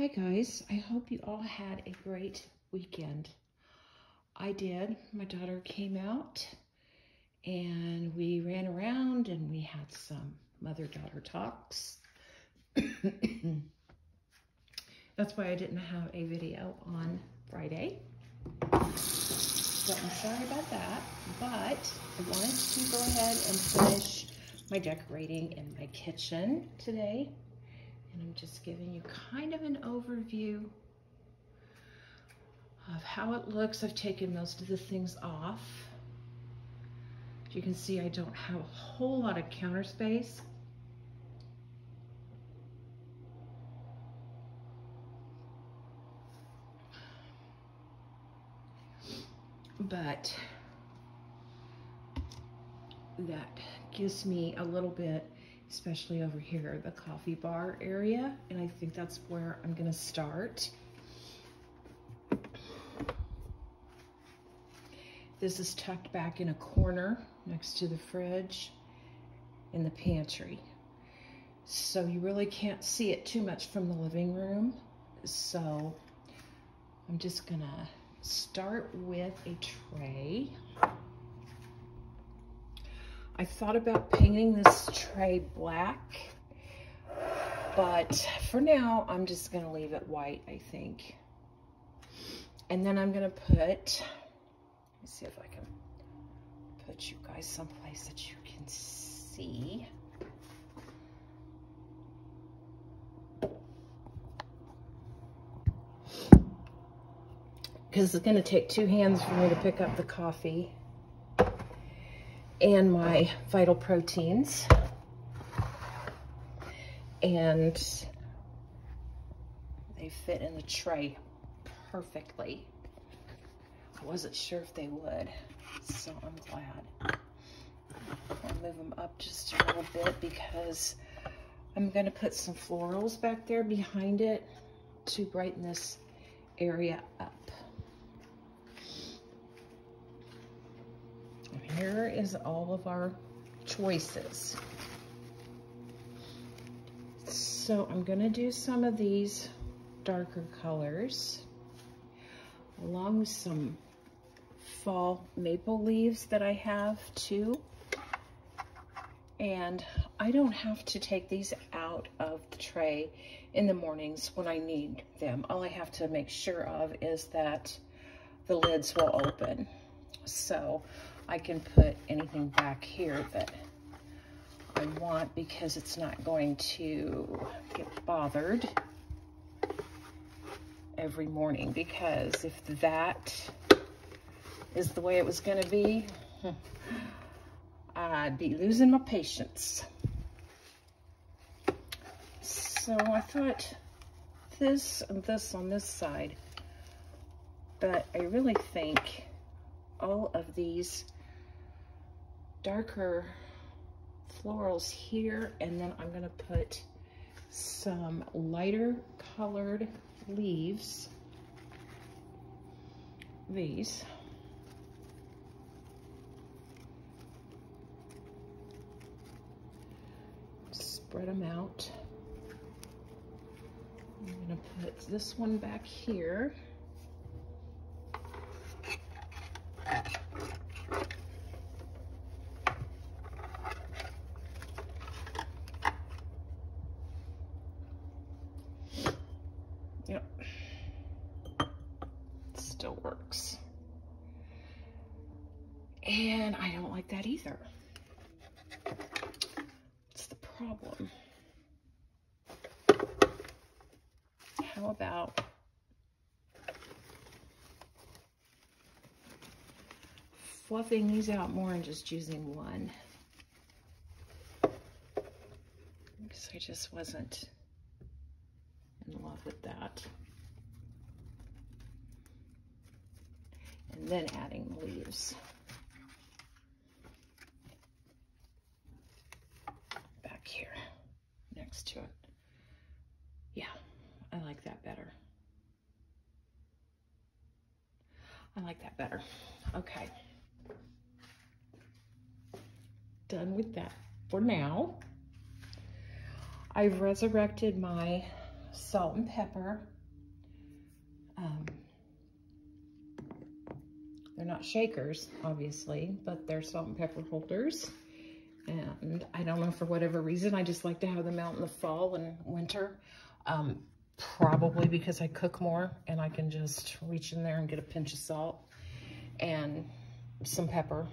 Hi guys, I hope you all had a great weekend. I did. My daughter came out and we ran around and we had some mother-daughter talks. That's why I didn't have a video on Friday. So I'm sorry about that, but I wanted to go ahead and finish my decorating in my kitchen today. And I'm just giving you kind of an overview of how it looks. I've taken most of the things off. As you can see, I don't have a whole lot of counter space. But that gives me a little bit especially over here, the coffee bar area. And I think that's where I'm gonna start. This is tucked back in a corner next to the fridge in the pantry. So you really can't see it too much from the living room. So I'm just gonna start with a tray. I thought about painting this tray black, but for now, I'm just gonna leave it white, I think. And then I'm gonna put, let me see if I can put you guys someplace that you can see. Because it's gonna take two hands for me to pick up the coffee and my vital proteins. And they fit in the tray perfectly. I wasn't sure if they would, so I'm glad. I'll move them up just a little bit because I'm gonna put some florals back there behind it to brighten this area up. Here is all of our choices. So I'm gonna do some of these darker colors along with some fall maple leaves that I have too. And I don't have to take these out of the tray in the mornings when I need them. All I have to make sure of is that the lids will open. So I can put anything back here that I want because it's not going to get bothered every morning because if that is the way it was going to be, I'd be losing my patience. So I thought this and this on this side, but I really think all of these darker florals here and then I'm gonna put some lighter colored leaves these. Spread them out. I'm gonna put this one back here that either. What's the problem? How about fluffing these out more and just using one? Because I just wasn't in love with that. And then adding leaves. to it. Yeah, I like that better. I like that better. Okay. Done with that for now. I've resurrected my salt and pepper. Um, they're not shakers, obviously, but they're salt and pepper holders. And I don't know, for whatever reason, I just like to have them out in the fall and winter. Um, probably because I cook more and I can just reach in there and get a pinch of salt and some pepper.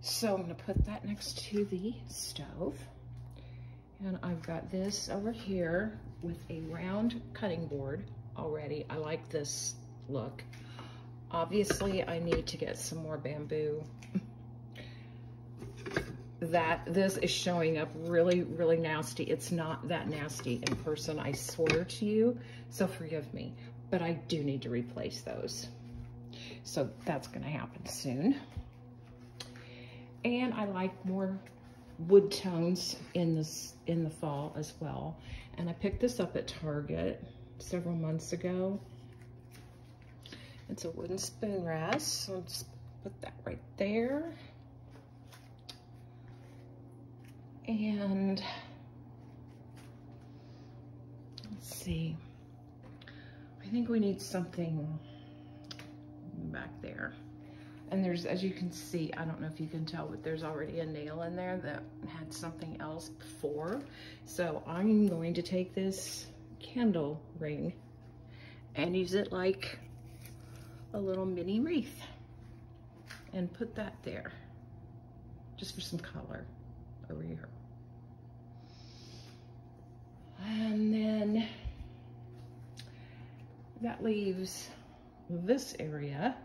So I'm gonna put that next to the stove. And I've got this over here with a round cutting board already. I like this look. Obviously, I need to get some more bamboo. That this is showing up really, really nasty. It's not that nasty in person, I swear to you. So forgive me, but I do need to replace those. So that's gonna happen soon. And I like more wood tones in this in the fall as well. And I picked this up at Target several months ago. It's a wooden spoon rest. So I'll just put that right there. And let's see. I think we need something back there. And there's, as you can see, I don't know if you can tell, but there's already a nail in there that had something else before. So I'm going to take this candle ring and use it like a little mini wreath and put that there just for some color over here. And then that leaves this area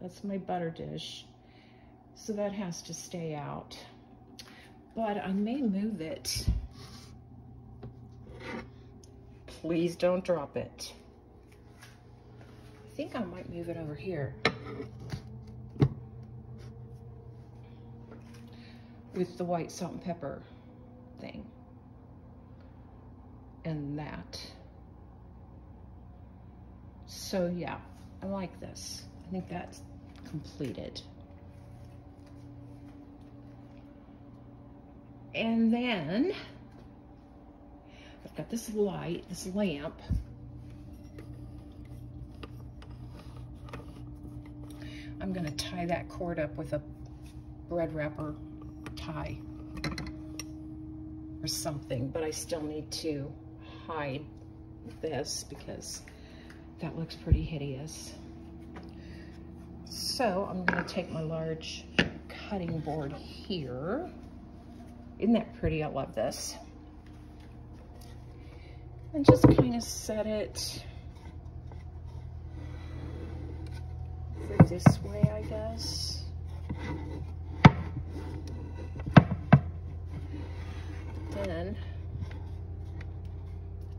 that's my butter dish. So that has to stay out. But I may move it. Please don't drop it. I think I might move it over here. With the white salt and pepper thing. And that. So yeah, I like this. I think that's completed. And then I've got this light, this lamp. I'm gonna tie that cord up with a bread wrapper tie or something, but I still need to hide this because that looks pretty hideous. So I'm gonna take my large cutting board here. Isn't that pretty? I love this. And just kind of set it this way, I guess. then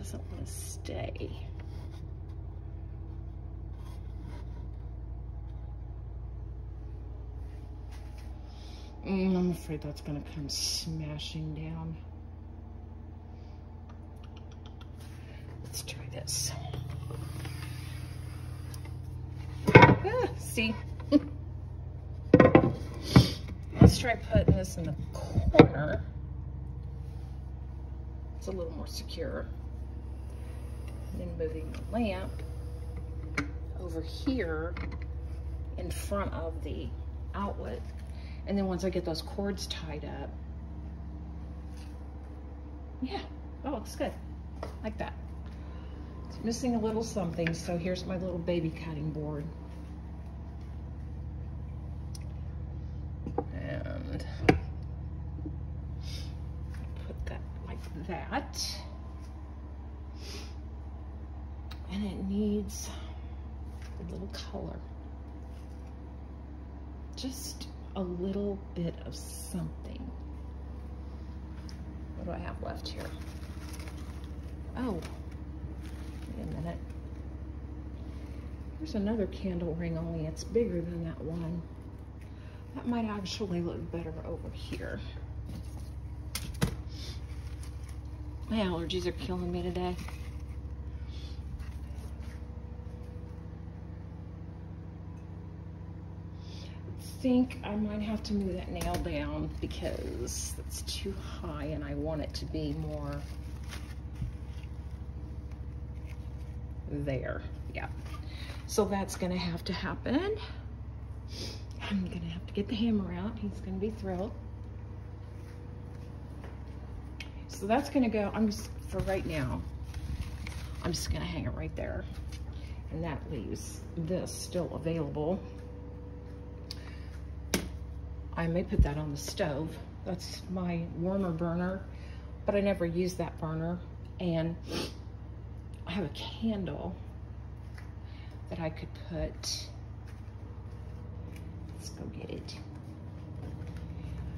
doesn't want to stay. Mm, I'm afraid that's gonna come smashing down. Let's try this. Ah, see? Let's try putting this in the corner. It's a little more secure. Then moving the lamp over here in front of the outlet and then once I get those cords tied up, yeah, oh, looks good, like that. It's missing a little something, so here's my little baby cutting board. And put that like that. And it needs a little color. Just a little bit of something. What do I have left here? Oh, wait a minute. There's another candle ring, only it's bigger than that one. That might actually look better over here. My allergies are killing me today. Think I might have to move that nail down because it's too high and I want it to be more there. Yeah. So that's gonna have to happen. I'm gonna have to get the hammer out. He's gonna be thrilled. So that's gonna go, I'm just, for right now, I'm just gonna hang it right there. And that leaves this still available. I may put that on the stove. That's my warmer burner, but I never use that burner. And I have a candle that I could put, let's go get it.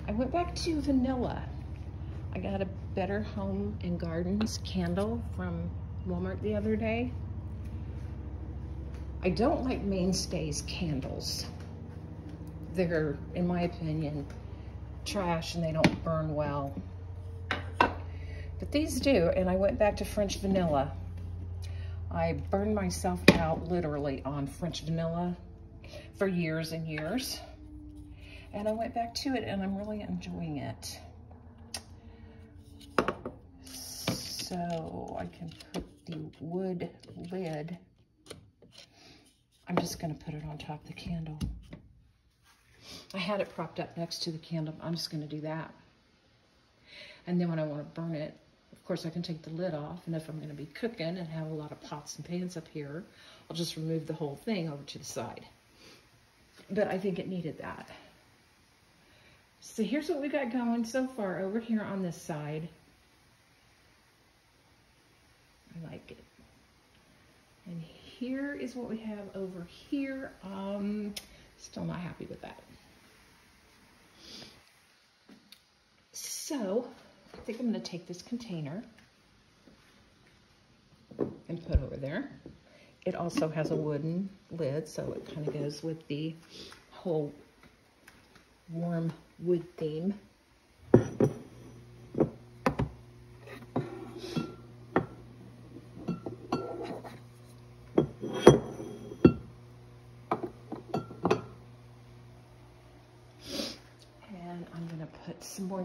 I went back to vanilla. I got a Better Home and Gardens candle from Walmart the other day. I don't like Mainstays candles. They're, in my opinion, trash and they don't burn well. But these do, and I went back to French vanilla. I burned myself out literally on French vanilla for years and years. And I went back to it and I'm really enjoying it. So I can put the wood lid. I'm just gonna put it on top of the candle. I had it propped up next to the candle. I'm just gonna do that. And then when I wanna burn it, of course I can take the lid off. And if I'm gonna be cooking and have a lot of pots and pans up here, I'll just remove the whole thing over to the side. But I think it needed that. So here's what we got going so far over here on this side. I like it. And here is what we have over here. Um, still not happy with that. So, I think I'm going to take this container and put over there. It also has a wooden lid, so it kind of goes with the whole warm wood theme.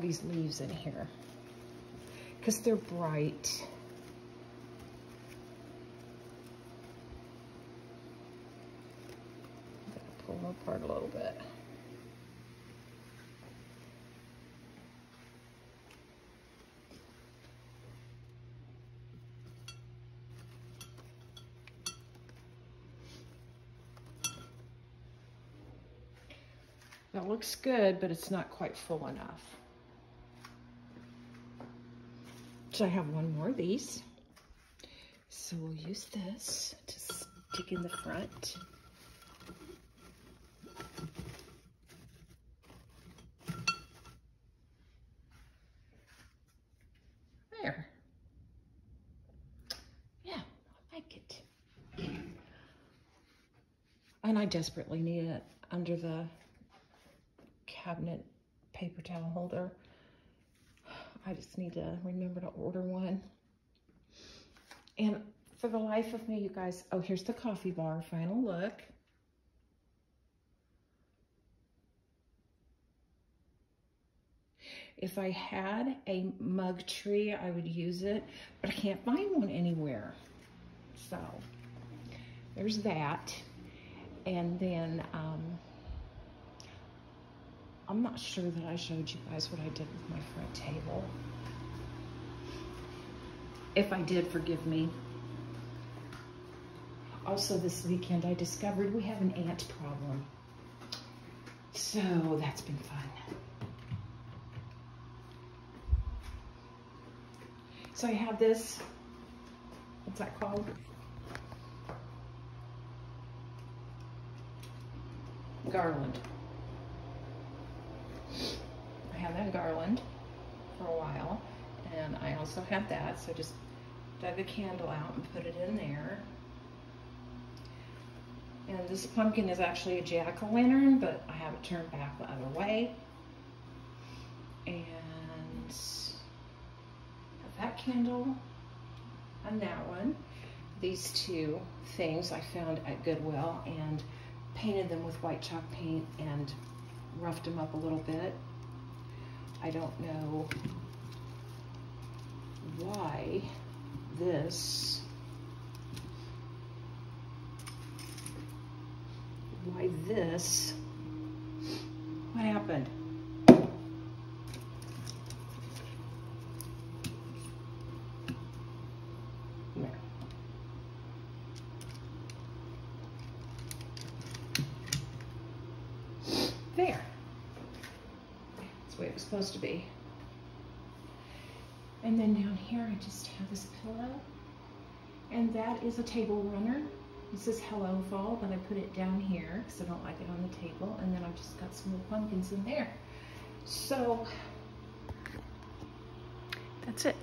These leaves in here because they're bright. pull them apart a little bit. That looks good, but it's not quite full enough. So I have one more of these. So we'll use this to stick in the front. There. Yeah, I like it. And I desperately need it under the cabinet paper towel holder. I just need to remember to order one. And for the life of me, you guys, oh, here's the coffee bar, final look. If I had a mug tree, I would use it, but I can't find one anywhere. So there's that. And then um, I'm not sure that I showed you guys what I did with my front table. If I did, forgive me. Also this weekend, I discovered we have an ant problem. So that's been fun. So I have this, what's that called? Garland. That garland for a while, and I also had that, so just dug a candle out and put it in there. And this pumpkin is actually a jack-o'-lantern, but I have it turned back the other way. And have that candle and that one. These two things I found at Goodwill and painted them with white chalk paint and roughed them up a little bit. I don't know why this, why this, what happened? There. There. That's the way it was supposed to be. And then down here, I just have this pillow. And that is a table runner. This says Hello Fall, but I put it down here because I don't like it on the table. And then I've just got some little pumpkins in there. So, that's it.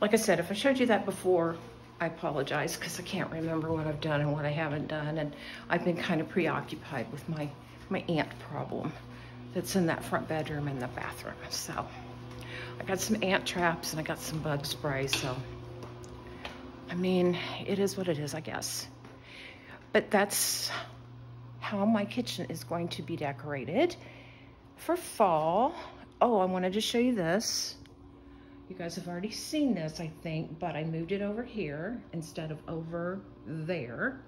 Like I said, if I showed you that before, I apologize because I can't remember what I've done and what I haven't done. And I've been kind of preoccupied with my, my ant problem that's in that front bedroom and the bathroom. So I got some ant traps and I got some bug spray. So, I mean, it is what it is, I guess. But that's how my kitchen is going to be decorated for fall. Oh, I wanted to show you this. You guys have already seen this, I think, but I moved it over here instead of over there.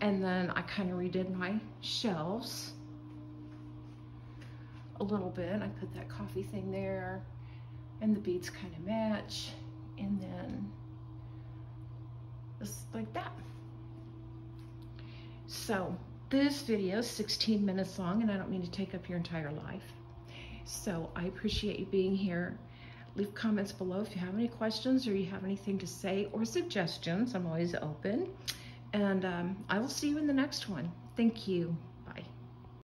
And then I kind of redid my shelves a little bit. I put that coffee thing there and the beads kind of match. And then just like that. So this video is 16 minutes long and I don't mean to take up your entire life. So I appreciate you being here leave comments below if you have any questions or you have anything to say or suggestions. I'm always open. And um, I will see you in the next one. Thank you.